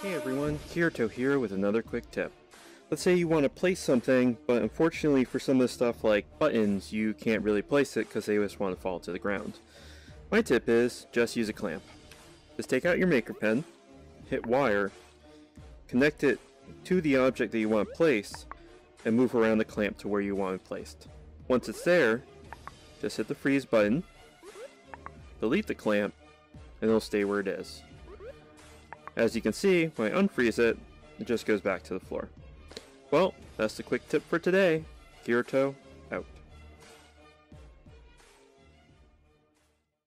Hey everyone, Kirito here with another quick tip. Let's say you want to place something, but unfortunately for some of the stuff like buttons, you can't really place it because they just want to fall to the ground. My tip is, just use a clamp. Just take out your maker pen, hit wire, connect it to the object that you want to place, and move around the clamp to where you want it placed. Once it's there, just hit the freeze button, delete the clamp, and it'll stay where it is. As you can see, when I unfreeze it, it just goes back to the floor. Well, that's the quick tip for today. Kirito